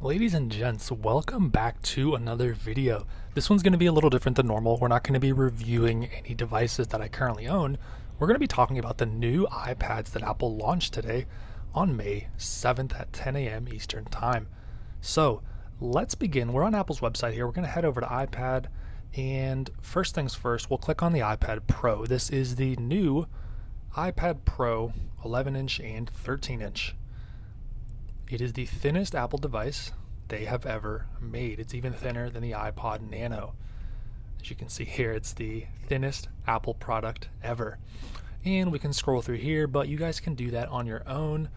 Ladies and gents, welcome back to another video. This one's going to be a little different than normal. We're not going to be reviewing any devices that I currently own. We're going to be talking about the new iPads that Apple launched today on May 7th at 10 a.m. Eastern Time. So let's begin. We're on Apple's website here. We're going to head over to iPad. And first things first, we'll click on the iPad Pro. This is the new iPad Pro 11 inch and 13 inch. It is the thinnest Apple device they have ever made. It's even thinner than the iPod Nano. As you can see here, it's the thinnest Apple product ever. And we can scroll through here, but you guys can do that on your own.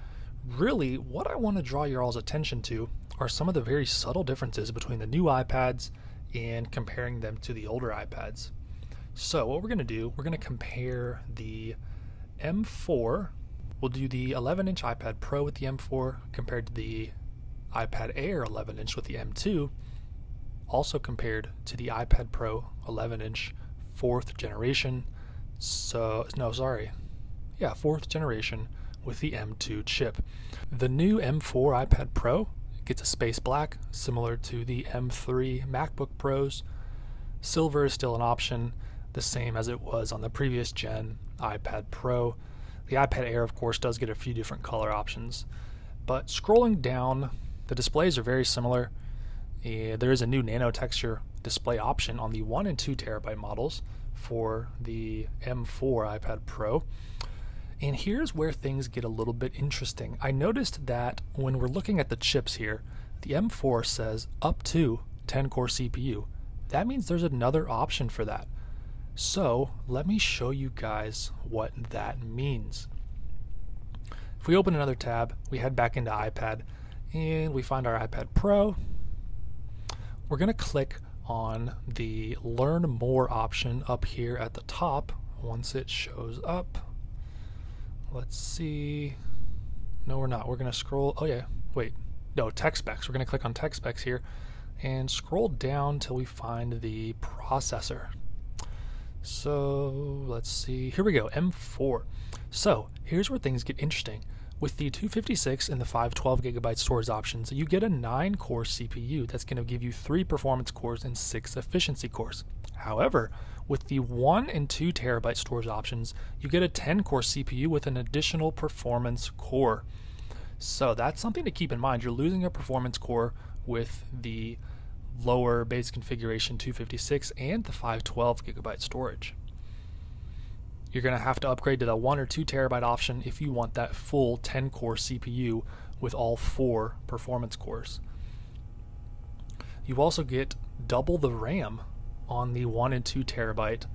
Really, what I want to draw your all's attention to are some of the very subtle differences between the new iPads and comparing them to the older iPads. So, what we're going to do, we're going to compare the M4 We'll do the 11 inch iPad Pro with the M4 compared to the iPad Air 11 inch with the M2, also compared to the iPad Pro 11 inch fourth generation. So, no, sorry. Yeah, fourth generation with the M2 chip. The new M4 iPad Pro gets a space black, similar to the M3 MacBook Pros. Silver is still an option, the same as it was on the previous gen iPad Pro. The iPad Air, of course, does get a few different color options, but scrolling down, the displays are very similar. There is a new nano texture display option on the 1 and 2 terabyte models for the M4 iPad Pro. And here's where things get a little bit interesting. I noticed that when we're looking at the chips here, the M4 says up to 10 core CPU. That means there's another option for that. So let me show you guys what that means. If we open another tab, we head back into iPad and we find our iPad Pro. We're going to click on the Learn More option up here at the top once it shows up. Let's see. No, we're not. We're going to scroll. Oh, yeah. Wait. No, tech specs. We're going to click on tech specs here and scroll down till we find the processor. So let's see. Here we go, M4. So here's where things get interesting. With the 256 and the 512 gigabyte storage options, you get a 9 core CPU that's going to give you 3 performance cores and 6 efficiency cores. However, with the 1 and 2 terabyte storage options, you get a 10 core CPU with an additional performance core. So that's something to keep in mind. You're losing a performance core with the lower base configuration 256 and the 512 gigabyte storage. You're going to have to upgrade to the 1 or 2 terabyte option if you want that full 10 core CPU with all four performance cores. You also get double the RAM on the 1 and 2 terabyte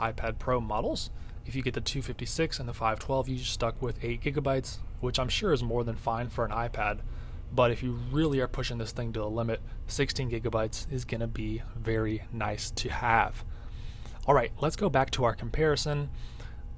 iPad Pro models. If you get the 256 and the 512, you're stuck with 8 gigabytes, which I'm sure is more than fine for an iPad but if you really are pushing this thing to the limit, 16 gigabytes is going to be very nice to have. All right, let's go back to our comparison.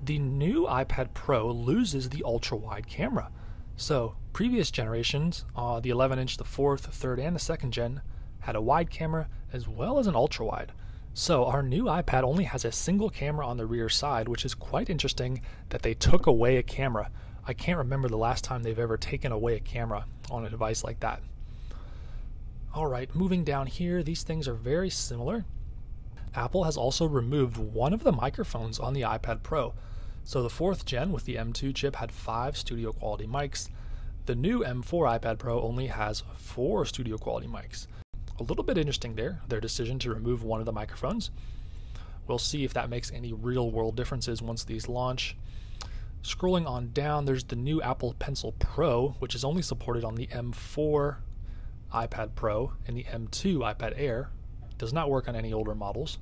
The new iPad Pro loses the ultra wide camera. So, previous generations, uh, the 11 inch, the fourth, third, and the second gen, had a wide camera as well as an ultra wide. So, our new iPad only has a single camera on the rear side, which is quite interesting that they took away a camera. I can't remember the last time they've ever taken away a camera on a device like that. All right, moving down here, these things are very similar. Apple has also removed one of the microphones on the iPad Pro. So the fourth gen with the M2 chip had five studio quality mics. The new M4 iPad Pro only has four studio quality mics. A little bit interesting there, their decision to remove one of the microphones. We'll see if that makes any real world differences once these launch. Scrolling on down, there's the new Apple Pencil Pro, which is only supported on the M4 iPad Pro and the M2 iPad Air. It does not work on any older models.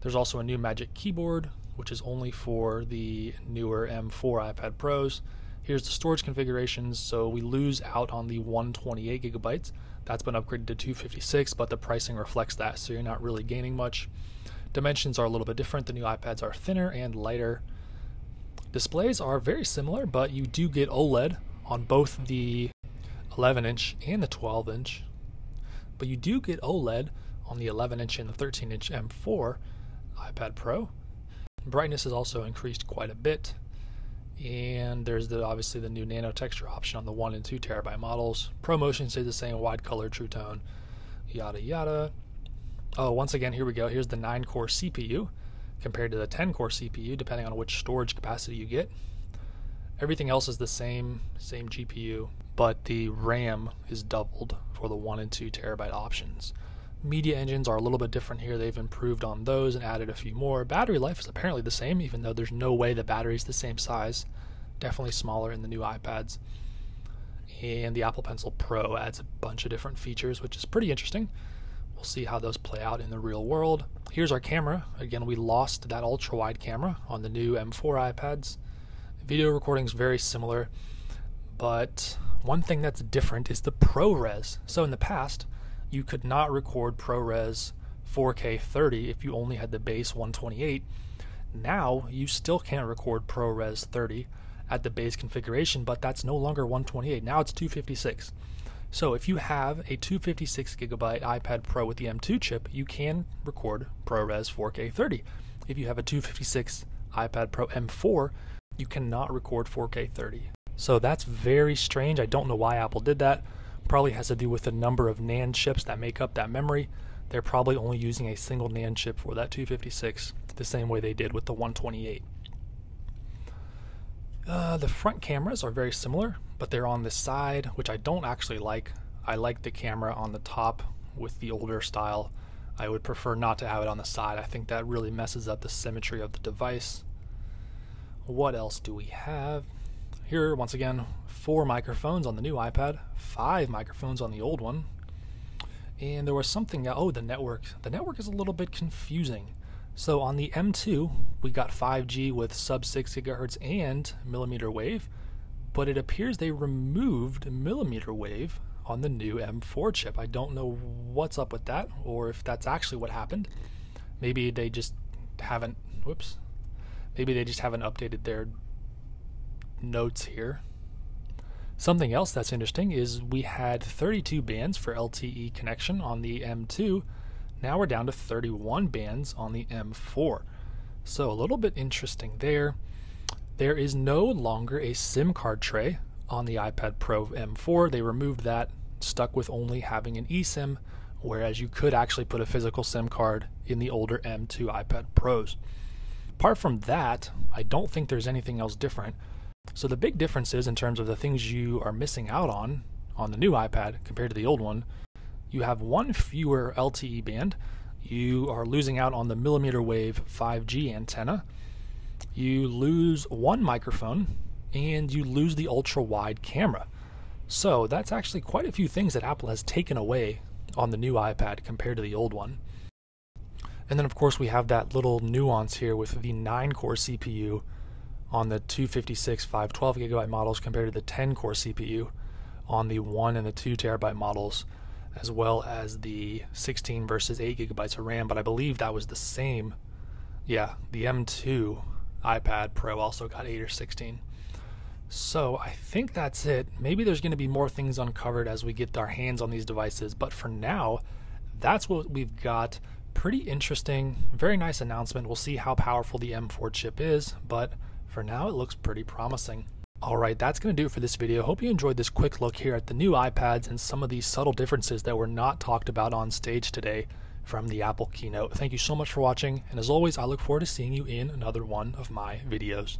There's also a new Magic Keyboard, which is only for the newer M4 iPad Pros. Here's the storage configurations, so we lose out on the 128 gigabytes. That's been upgraded to 256, but the pricing reflects that, so you're not really gaining much. Dimensions are a little bit different. The new iPads are thinner and lighter. Displays are very similar, but you do get OLED on both the 11 inch and the 12 inch. But you do get OLED on the 11 inch and the 13 inch M4 iPad Pro. Brightness is also increased quite a bit. And there's the obviously the new nano texture option on the one and two terabyte models. ProMotion stays the same, wide color, true tone, yada yada. Oh, once again, here we go. Here's the nine core CPU compared to the 10 core CPU, depending on which storage capacity you get. Everything else is the same, same GPU, but the RAM is doubled for the one and two terabyte options. Media engines are a little bit different here. They've improved on those and added a few more. Battery life is apparently the same, even though there's no way the battery is the same size. Definitely smaller in the new iPads. And the Apple Pencil Pro adds a bunch of different features, which is pretty interesting. We'll see how those play out in the real world. Here's our camera. Again, we lost that ultra wide camera on the new M4 iPads. Video recording is very similar, but one thing that's different is the ProRes. So in the past, you could not record ProRes 4K 30 if you only had the base 128. Now you still can't record ProRes 30 at the base configuration, but that's no longer 128. Now it's 256. So if you have a 256 gigabyte iPad Pro with the M2 chip, you can record ProRes 4K 30. If you have a 256 iPad Pro M4, you cannot record 4K 30. So that's very strange. I don't know why Apple did that. Probably has to do with the number of NAND chips that make up that memory. They're probably only using a single NAND chip for that 256, the same way they did with the 128. Uh, the front cameras are very similar, but they're on the side, which I don't actually like. I like the camera on the top with the older style. I would prefer not to have it on the side. I think that really messes up the symmetry of the device. What else do we have? Here, once again, four microphones on the new iPad, five microphones on the old one. And there was something, oh, the network. The network is a little bit confusing. So on the M2, we got 5G with sub 6 gigahertz and millimeter wave, but it appears they removed millimeter wave on the new M4 chip. I don't know what's up with that or if that's actually what happened. Maybe they just haven't, whoops, maybe they just haven't updated their notes here. Something else that's interesting is we had 32 bands for LTE connection on the M2. Now we're down to 31 bands on the M4. So a little bit interesting there. There is no longer a SIM card tray on the iPad Pro M4. They removed that, stuck with only having an eSIM, whereas you could actually put a physical SIM card in the older M2 iPad Pros. Apart from that, I don't think there's anything else different. So the big difference is in terms of the things you are missing out on on the new iPad compared to the old one. You have one fewer LTE band. You are losing out on the millimeter wave 5G antenna. You lose one microphone and you lose the ultra wide camera. So that's actually quite a few things that Apple has taken away on the new iPad compared to the old one. And then, of course, we have that little nuance here with the 9 core CPU on the 256 512 gigabyte models compared to the 10 core CPU on the 1 and the 2 terabyte models, as well as the 16 versus 8 gigabytes of RAM. But I believe that was the same. Yeah, the M2 iPad Pro also got 8 or 16. So I think that's it. Maybe there's going to be more things uncovered as we get our hands on these devices, but for now, that's what we've got. Pretty interesting, very nice announcement. We'll see how powerful the M4 chip is, but for now, it looks pretty promising. Alright, that's going to do it for this video. Hope you enjoyed this quick look here at the new iPads and some of these subtle differences that were not talked about on stage today from the Apple keynote. Thank you so much for watching, and as always, I look forward to seeing you in another one of my videos.